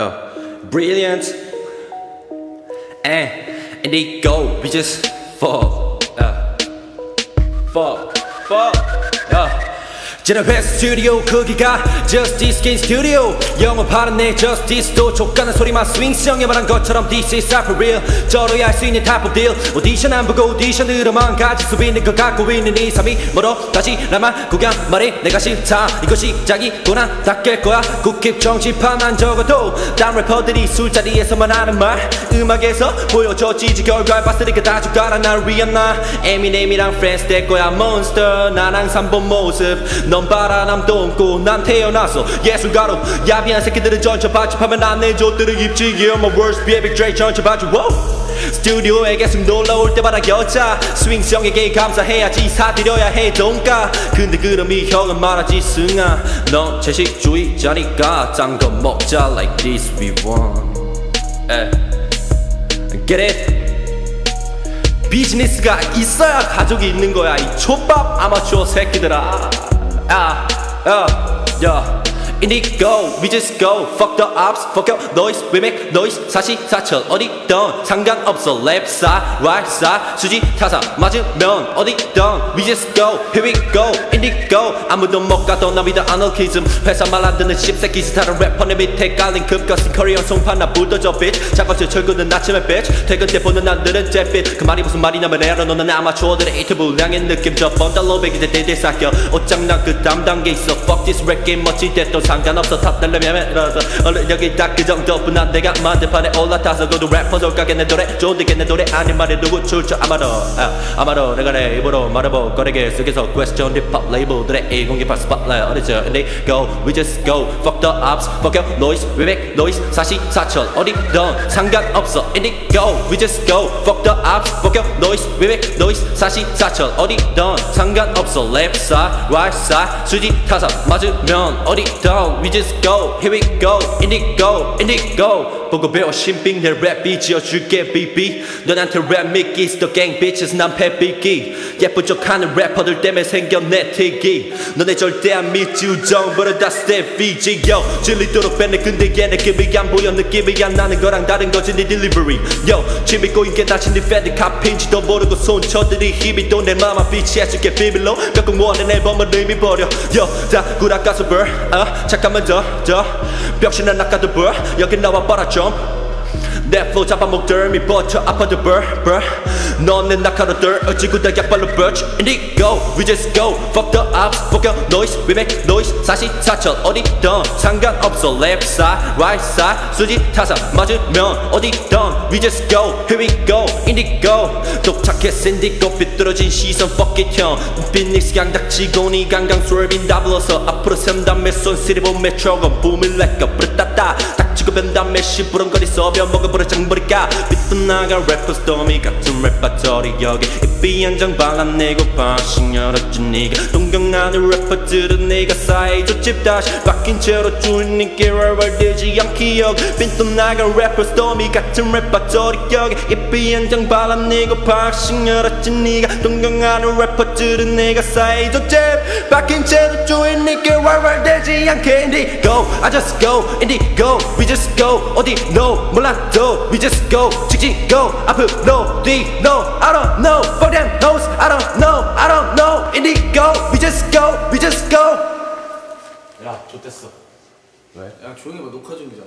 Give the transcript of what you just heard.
Oh, brilliant. And and they go, we just fall, uh, fall, fall, uh. 제네회 스튜디오 크기가 Justice Skin Studio. 영업하는 내 Justice도 족가는 소리만 스윙성에 말한 것처럼 This is for real. 저로야 할 수 있는 type of deal. 오디션 안 보고 오디션으로만 가질 수 있는 걸 갖고 있는 이 삶이 멀어 다시 나만 구경 말해 내가 싫다. 이거 시작이구나 닦일 거야. 국힙 정치판만 적어도 딴 래퍼들이 술자리에서만 하는 말 음악에서 보여줘 지지 결과를 봤으니까 다 죽가라. 날 위한 나 에미넴이랑 프렌스 될 거야. 몬스터 난 항상 본 모습 넌 바라남도 없고 난 태어나서 예술가로 야비한 새끼들은 전처 받집하면 난내 조들을 입지 Yeah my worst baby Dre 전처 받지 wow. 스튜디오에 계속 놀러올 때마다 여자 스윙성에게 감사해야지 사드려야 해 돈가 근데 그럼 이 형은 말하지 승아 넌 채식주의자니까 짠 거 먹자 like this we want 에. Get it? 비즈니스가 있어야 가족이 있는 거야 이 촌밥 아마추어 새끼들아 아, 아, 야. Indigo, we just go Fuck the ops, fuck your noise We make noise 사시사철 어디든 상관없어. Left side, right side 수지 타사 맞으면 어디든 We just go, here we go Indigo. 아무도 못 가던 나비다 아너키즘 회사 말안 듣는 씹새끼 스타를 래퍼 내 밑에 깔린 급거신 커리어 송판 나 불도저 bitch. 작업실 철구는 아침에 bitch. 퇴근 때 보는 남들은 잿빛 그 말이 무슨 말이냐면 에러 너는 아마추어들의 에이트 불량의 느낌 저번 달러 백이제 대대 삭혀 옷장난 그 담당게 있어. Fuck this rap game 때또 상관없어 탑달려면 이러서 얼른 여기 딱그 정도뿐 내가 만든 판에 올라타서 고도 래퍼 솔가게 내 노래 좋게 내 노래 아닌 말에 누구 출처 아마도 아, 아마도 내가 내 입으로 말해보 거래계 속에서 question 힙합 레이블들의 이공개판 스팟라이트 어디서 and they go we just go fuck the ops fuck your noise we make noise 사시 사철 어디든 상관없어 they go we just go fuck the ops fuck your noise we make noise 사시 사철 어디든 상관없어 right side 수지 타사 맞으면 어디든 We just go, here we go, indigo, indigo. 보고 배워 신빙 내랩 지어줄게 BB 너한테 랩 믿기 is the gang bitches 난 패비기. 예쁜 척하는 래퍼들 때문에 생겨 내 특기. 너네 절대 안 믿지 우정. 버릇 다 스텝이지 yo 질리도록 뺐네 근데 얘 느낌이 안 보여. 느낌이 안 나는 거랑 다른 거지 네 딜리버리 yo 침이 꼬인 게 다친 네 패드 카피인지도 모르고 손쳐들이 힘이 또내 맘만 비치해줄게 비밀로 몇곡 원한 앨범을 의미 버려. Yo 다 구락가서 벌 어, 잠깐만 더더 벽신은 아까도 벌 여기 나와 봐라 좀 내 flow 잡아먹들 미 버텨 아파도 burr 너는 낙하로들 어찌구다 약발로 birch Indigo we just go fuck the ops fuck your noise we make noise 사시사철 어디든 상관없어 left side right side 수지 타사 맞으면 어디든 we just go here we go Indigo 독착해 샌디고 삐뚤어진 시선 fuck it 형 빈닉스 강닥치고 니 강강 스werving 다 불러서 앞으로 샘담에 손시리 봄에 초건 붐을 내꺼 뿌르따따 닥 치고 벤담에 시부렁거리 써벼 먹어버려 장버릴까 삐뚤나가 래퍼 스토미 같은 래퍼터리 여기 입이 한장 발라내고 방식 열었지 니가 동경하는 래퍼들은 내가 사이좋 집 다시 바뀐 채로 주인님께 왈왈되지 않기 여기 삐뚤나가 래퍼 스토미 같은 래퍼터리 여기 입이 한장 발라내고 방식 열었지 니가 동경하는 래퍼들은 내가 사이좋 집 바뀐 채로 주인님께 왈왈되지 않게 Indigo I just go Indigo just go 어디 no 몰라도 We just go 직진 go 앞으로 뒤 no I don't know Fuck them knows I don't know I don't know Indigo We just go We just go 야, 좋댔어. 왜? 야, 조용히 봐. 녹화 중이잖아.